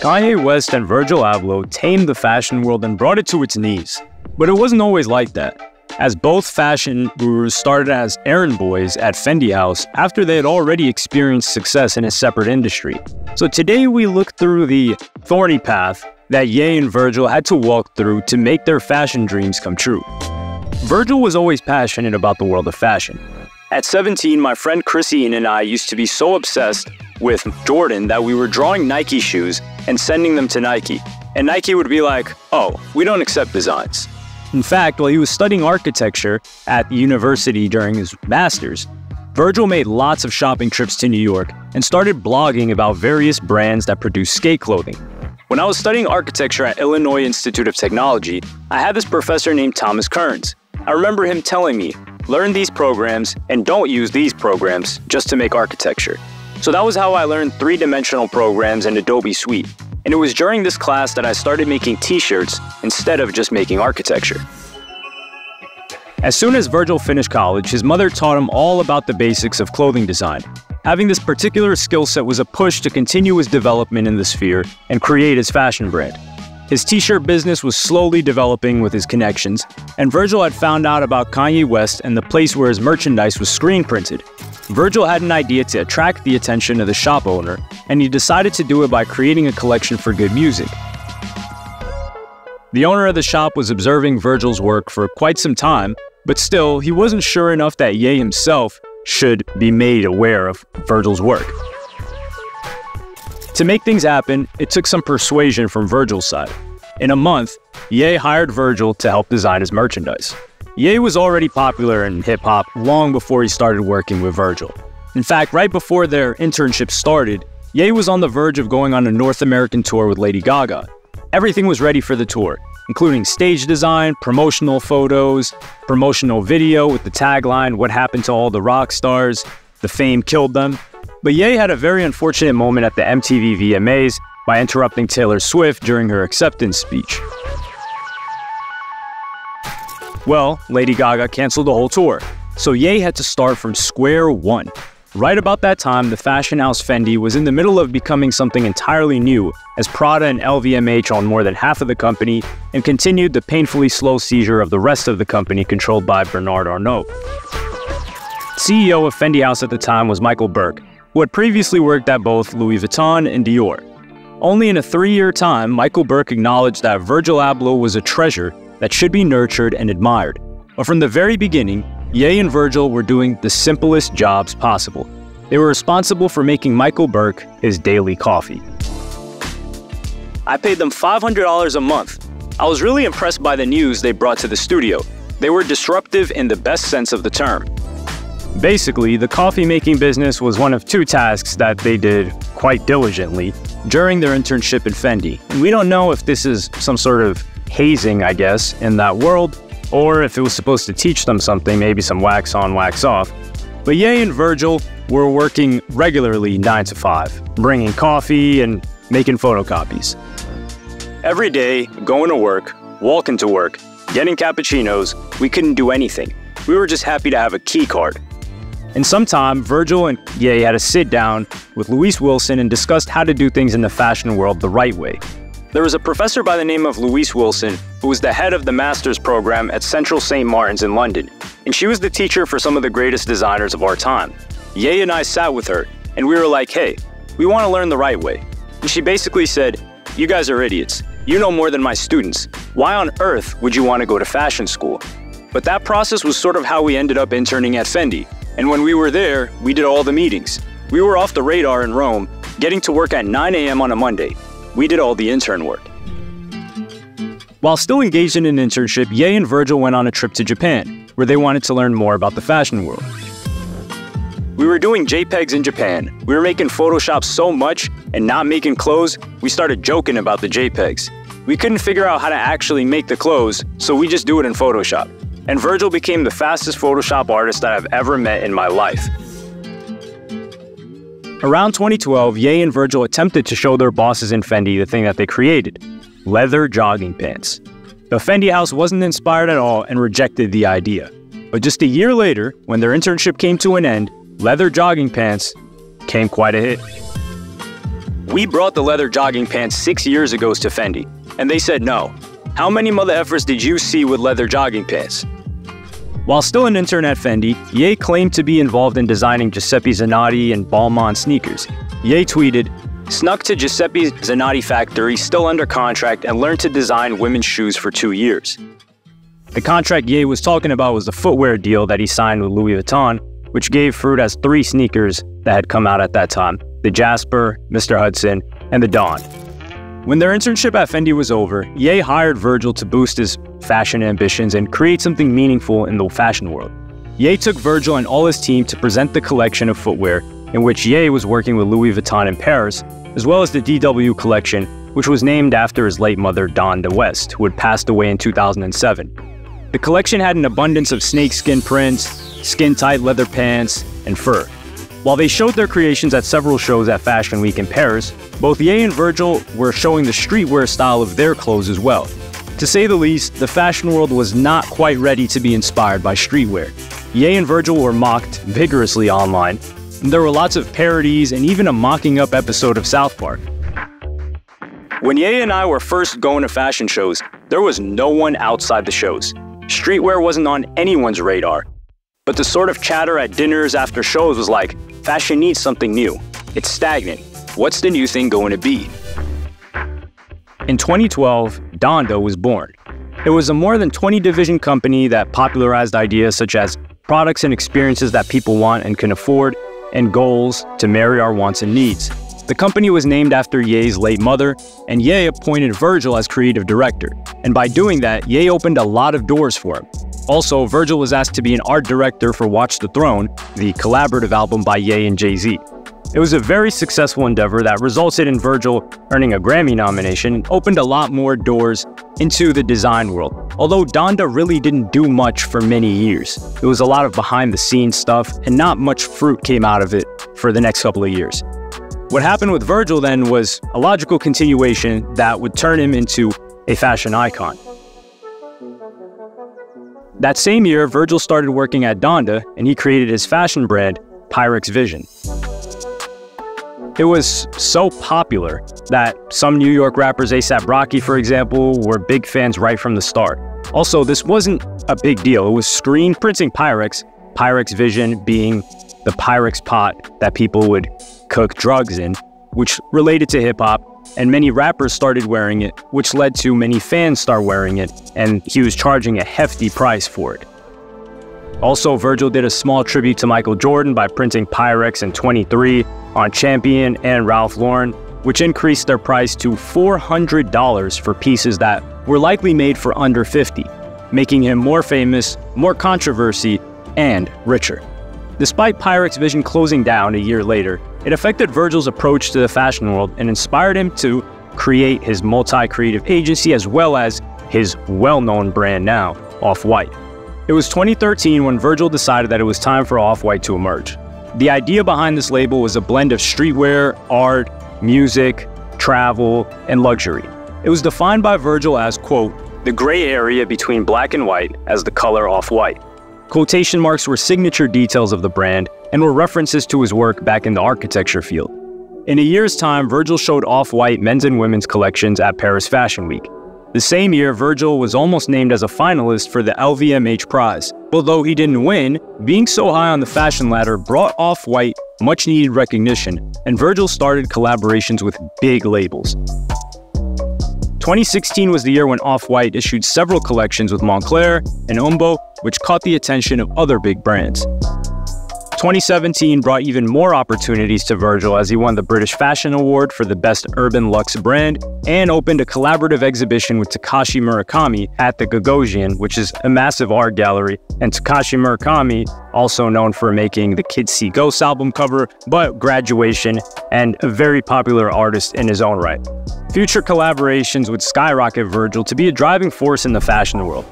Kanye West and Virgil Abloh tamed the fashion world and brought it to its knees. But it wasn't always like that, as both fashion gurus started as errand boys at Fendi House after they had already experienced success in a separate industry. So today we look through the thorny path that Ye and Virgil had to walk through to make their fashion dreams come true. Virgil was always passionate about the world of fashion. At 17, my friend Chrissy and I used to be so obsessed with Jordan that we were drawing Nike shoes and sending them to Nike. And Nike would be like, oh, we don't accept designs. In fact, while he was studying architecture at the university during his master's, Virgil made lots of shopping trips to New York and started blogging about various brands that produce skate clothing. When I was studying architecture at Illinois Institute of Technology, I had this professor named Thomas Kearns. I remember him telling me, learn these programs and don't use these programs just to make architecture. So that was how I learned three-dimensional programs and Adobe Suite. And it was during this class that I started making t-shirts instead of just making architecture. As soon as Virgil finished college, his mother taught him all about the basics of clothing design. Having this particular skill set was a push to continue his development in the sphere and create his fashion brand. His t-shirt business was slowly developing with his connections, and Virgil had found out about Kanye West and the place where his merchandise was screen printed. Virgil had an idea to attract the attention of the shop owner, and he decided to do it by creating a collection for GOOD Music. The owner of the shop was observing Virgil's work for quite some time, but still, he wasn't sure enough that Ye himself should be made aware of Virgil's work. To make things happen, it took some persuasion from Virgil's side. In a month, Ye hired Virgil to help design his merchandise. Ye was already popular in hip hop long before he started working with Virgil. In fact, right before their internship started, Ye was on the verge of going on a North American tour with Lady Gaga. Everything was ready for the tour, including stage design, promotional photos, promotional video with the tagline, What happened to all the rock stars? The fame killed them. But Ye had a very unfortunate moment at the MTV VMAs by interrupting Taylor Swift during her acceptance speech. Well, Lady Gaga canceled the whole tour, so Ye had to start from square one. Right about that time, the fashion house Fendi was in the middle of becoming something entirely new, as Prada and LVMH owned more than half of the company and continued the painfully slow seizure of the rest of the company controlled by Bernard Arnault. CEO of Fendi House at the time was Michael Burke, who had previously worked at both Louis Vuitton and Dior. Only in a three-year time, Michael Burke acknowledged that Virgil Abloh was a treasure that should be nurtured and admired. But from the very beginning, Ye and Virgil were doing the simplest jobs possible. They were responsible for making Michael Burke his daily coffee. I paid them $500 a month. I was really impressed by the news they brought to the studio. They were disruptive in the best sense of the term. Basically, the coffee making business was one of two tasks that they did quite diligently during their internship at Fendi. We don't know if this is some sort of hazing, I guess, in that world, or if it was supposed to teach them something, maybe some wax on, wax off. But Ye and Virgil were working regularly 9 to 5, bringing coffee and making photocopies. Every day, going to work, walking to work, getting cappuccinos, we couldn't do anything. We were just happy to have a key card. And sometime, Virgil and Ye had a sit down with Louise Wilson and discussed how to do things in the fashion world the right way. There was a professor by the name of Louise Wilson who was the head of the master's program at Central St. Martin's in London, and she was the teacher for some of the greatest designers of our time. Ye and I sat with her, and we were like, hey, we want to learn the right way. And she basically said, you guys are idiots. You know more than my students. Why on earth would you want to go to fashion school? But that process was sort of how we ended up interning at Fendi. And when we were there, we did all the meetings. We were off the radar in Rome, getting to work at 9 a.m. on a Monday, we did all the intern work. While still engaged in an internship, Ye and Virgil went on a trip to Japan, where they wanted to learn more about the fashion world. We were doing JPEGs in Japan. We were making Photoshop so much and not making clothes, we started joking about the JPEGs. We couldn't figure out how to actually make the clothes, so we just do it in Photoshop. And Virgil became the fastest Photoshop artist that I've ever met in my life. Around 2012, Ye and Virgil attempted to show their bosses in Fendi the thing that they created leather jogging pants. The Fendi house wasn't inspired at all and rejected the idea. But just a year later, when their internship came to an end, leather jogging pants came quite a hit. We brought the leather jogging pants six years ago to Fendi, and they said no. How many mother effers did you see with leather jogging pants? While still an intern at Fendi, Ye claimed to be involved in designing Giuseppe Zanotti and Balmain sneakers. Ye tweeted, Snuck to Giuseppe Zanotti factory, still under contract, and learned to design women's shoes for two years. The contract Ye was talking about was the footwear deal that he signed with Louis Vuitton, which gave fruit as three sneakers that had come out at that time the Jasper, Mr. Hudson, and the Don. When their internship at Fendi was over, Ye hired Virgil to boost his fashion ambitions and create something meaningful in the fashion world. Ye took Virgil and all his team to present the collection of footwear in which Ye was working with Louis Vuitton in Paris, as well as the DW collection, which was named after his late mother, Donda West, who had passed away in 2007. The collection had an abundance of snakeskin prints, skin-tight leather pants, and fur. While they showed their creations at several shows at Fashion Week in Paris, both Ye and Virgil were showing the streetwear style of their clothes as well. To say the least, the fashion world was not quite ready to be inspired by streetwear. Ye and Virgil were mocked vigorously online, and there were lots of parodies and even a mocking up episode of South Park. When Ye and I were first going to fashion shows, there was no one outside the shows. Streetwear wasn't on anyone's radar. But the sort of chatter at dinners after shows was like, fashion needs something new. It's stagnant. What's the new thing going to be? In 2012, Donda was born. It was a more than 20 division company that popularized ideas such as products and experiences that people want and can afford, and goals to marry our wants and needs. The company was named after Ye's late mother, and Ye appointed Virgil as creative director. And by doing that, Ye opened a lot of doors for him. Also, Virgil was asked to be an art director for Watch the Throne, the collaborative album by Ye and Jay Z. It was a very successful endeavor that resulted in Virgil earning a Grammy nomination and opened a lot more doors into the design world. Although Donda really didn't do much for many years. It was a lot of behind the scenes stuff and not much fruit came out of it for the next couple of years. What happened with Virgil then was a logical continuation that would turn him into a fashion icon. That same year, Virgil started working at Donda and he created his fashion brand, Pyrex Vision. It was so popular that some New York rappers, ASAP Rocky, for example, were big fans right from the start. Also, this wasn't a big deal. It was screen printing Pyrex, Pyrex Vision being the Pyrex pot that people would cook drugs in, which related to hip hop, and many rappers started wearing it, which led to many fans start wearing it, and he was charging a hefty price for it. Also, Virgil did a small tribute to Michael Jordan by printing Pyrex in 23 on Champion and Ralph Lauren, which increased their price to $400 for pieces that were likely made for under 50, making him more famous, more controversy, and richer. Despite Pyrex Vision closing down a year later, it affected Virgil's approach to the fashion world and inspired him to create his multi-creative agency as well as his well-known brand now, Off-White. It was 2013 when Virgil decided that it was time for Off-White to emerge. The idea behind this label was a blend of streetwear, art, music, travel, and luxury. It was defined by Virgil as, quote, the gray area between black and white as the color off-white. Quotation marks were signature details of the brand and were references to his work back in the architecture field. In a year's time, Virgil showed off-white men's and women's collections at Paris Fashion Week. The same year, Virgil was almost named as a finalist for the LVMH prize. Although he didn't win, being so high on the fashion ladder brought Off-White much needed recognition, and Virgil started collaborations with big labels. 2016 was the year when Off-White issued several collections with Moncler and Umbro, which caught the attention of other big brands. 2017 brought even more opportunities to Virgil as he won the British Fashion Award for the Best Urban Luxe Brand and opened a collaborative exhibition with Takashi Murakami at the Gagosian, which is a massive art gallery. And Takashi Murakami, also known for making the Kids See Ghosts album cover, but Graduation, and a very popular artist in his own right. Future collaborations would skyrocket Virgil to be a driving force in the fashion world.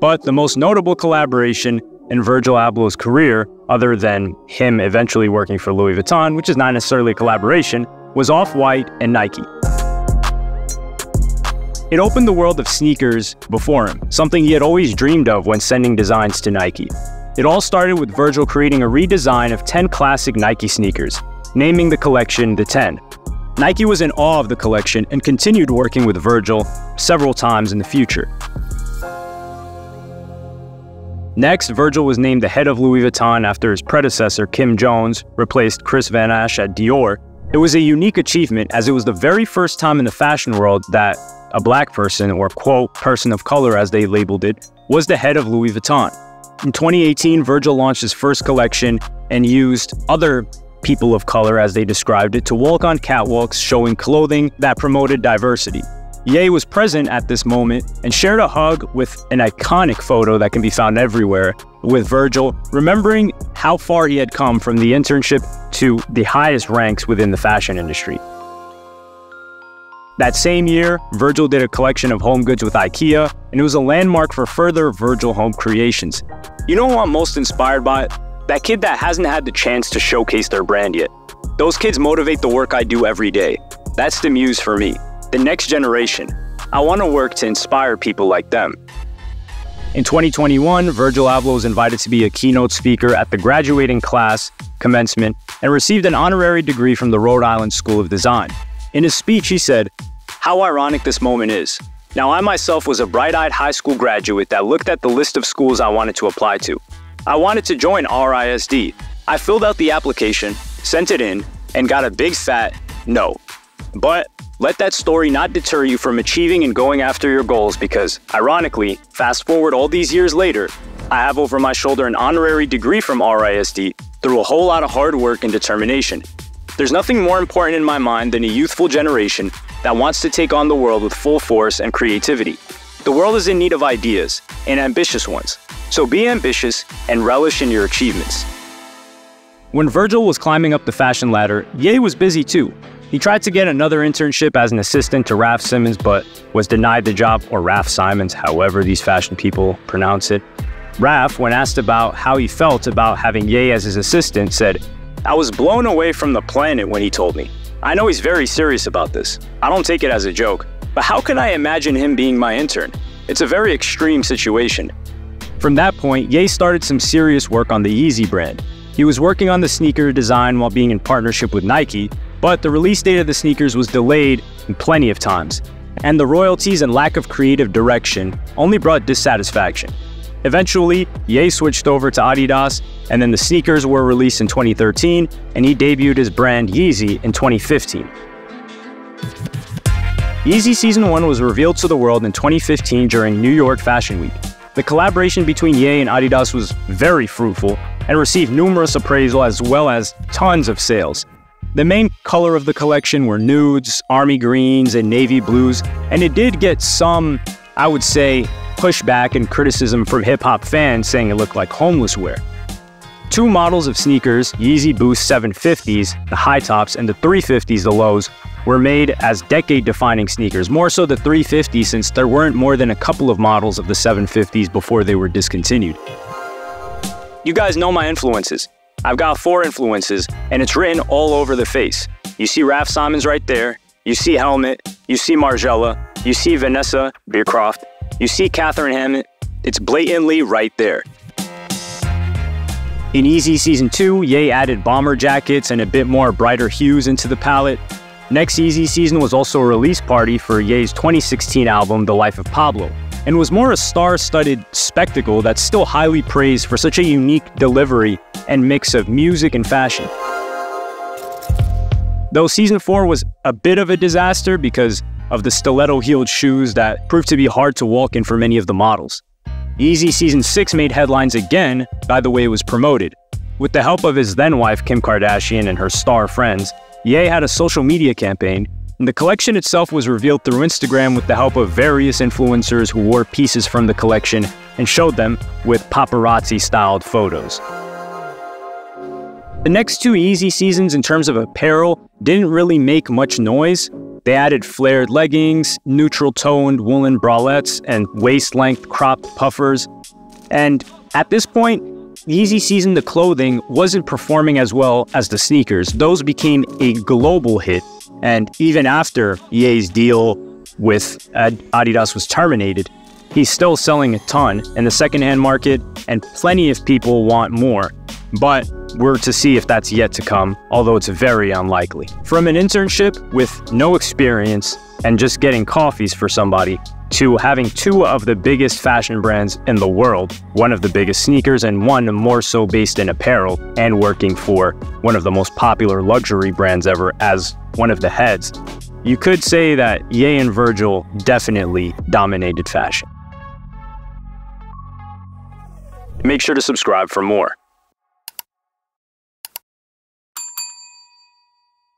But the most notable collaboration in Virgil Abloh's career, other than him eventually working for Louis Vuitton, which is not necessarily a collaboration, was Off-White and Nike. It opened the world of sneakers before him, something he had always dreamed of when sending designs to Nike. It all started with Virgil creating a redesign of 10 classic Nike sneakers. naming the collection the 10. Nike was in awe of the collection and continued working with Virgil several times in the future. Next, Virgil was named the head of Louis Vuitton after his predecessor, Kim Jones, replaced Kris Van Assche at Dior. It was a unique achievement as it was the very first time in the fashion world that a black person, or quote, person of color as they labeled it, was the head of Louis Vuitton. In 2018, Virgil launched his first collection and used other people of color, as they described it, to walk on catwalks showing clothing that promoted diversity. Ye was present at this moment and shared a hug with an iconic photo that can be found everywhere with Virgil, remembering how far he had come from the internship to the highest ranks within the fashion industry. That same year, Virgil did a collection of home goods with IKEA, and it was a landmark for further Virgil home creations. You know what I'm most inspired by? That kid that hasn't had the chance to showcase their brand yet. Those kids motivate the work I do every day. That's the muse for me. The next generation. I want to work to inspire people like them. In 2021, Virgil Abloh was invited to be a keynote speaker at the graduating class commencement and received an honorary degree from the Rhode Island School of Design. In his speech, he said, How ironic this moment is. Now, I myself was a bright eyed high school graduate that looked at the list of schools I wanted to apply to. I wanted to join RISD. I filled out the application, sent it in, and got a big fat no. But let that story not deter you from achieving and going after your goals because, ironically, fast forward all these years later, I have over my shoulder an honorary degree from RISD through a whole lot of hard work and determination. There's nothing more important in my mind than a youthful generation that wants to take on the world with full force and creativity. The world is in need of ideas, and ambitious ones. So be ambitious and relish in your achievements. When Virgil was climbing up the fashion ladder, Ye was busy too. He tried to get another internship as an assistant to Raf Simons, but was denied the job, or Raf Simons, however these fashion people pronounce it. Raf, when asked about how he felt about having Ye as his assistant, said, I was blown away from the planet when he told me. I know he's very serious about this. I don't take it as a joke, but how can I imagine him being my intern? It's a very extreme situation. From that point, Ye started some serious work on the Yeezy brand. He was working on the sneaker design while being in partnership with Nike, but the release date of the sneakers was delayed plenty of times, and the royalties and lack of creative direction only brought dissatisfaction. Eventually, Ye switched over to Adidas, and then the sneakers were released in 2013, and he debuted his brand Yeezy in 2015. Yeezy Season 1 was revealed to the world in 2015 during New York Fashion Week. The collaboration between Ye and Adidas was very fruitful and received numerous appraisal as well as tons of sales. The main color of the collection were nudes, army greens, and navy blues, and it did get some, I would say, pushback and criticism from hip hop fans saying it looked like homeless wear. Two models of sneakers, Yeezy Boost 750s, the high tops, and the 350s, the lows, were made as decade-defining sneakers, more so the 350 since there weren't more than a couple of models of the 750s before they were discontinued. You guys know my influences. I've got four influences, and it's written all over the face. You see Raf Simons right there, you see Helmut. you see Margiela, you see Vanessa Beecroft, you see Katharine Hamnett. It's blatantly right there. In Yeezy Season 2, Ye added bomber jackets and a bit more brighter hues into the palette. Next Yeezy season was also a release party for Ye's 2016 album, The Life of Pablo, and was more a star-studded spectacle that's still highly praised for such a unique delivery and mix of music and fashion. Though season 4 was a bit of a disaster because of the stiletto-heeled shoes that proved to be hard to walk in for many of the models. Yeezy Season 6 made headlines again by the way it was promoted. With the help of his then-wife Kim Kardashian and her star friends, Ye had a social media campaign, and the collection itself was revealed through Instagram with the help of various influencers who wore pieces from the collection and showed them with paparazzi-styled photos. The next two Yeezy seasons in terms of apparel didn't really make much noise. They added flared leggings, neutral-toned woolen bralettes, and waist-length cropped puffers. And at this point, Yeezy season the clothing wasn't performing as well as the sneakers. Those became a global hit, and even after Ye's deal with Adidas was terminated, he's still selling a ton in the secondhand market, and plenty of people want more. but we're to see if that's yet to come, although it's very unlikely. From an internship with no experience and just getting coffees for somebody, to having two of the biggest fashion brands in the world, one of the biggest sneakers and one more so based in apparel, and working for one of the most popular luxury brands ever as one of the heads, you could say that Ye and Virgil definitely dominated fashion. Make sure to subscribe for more.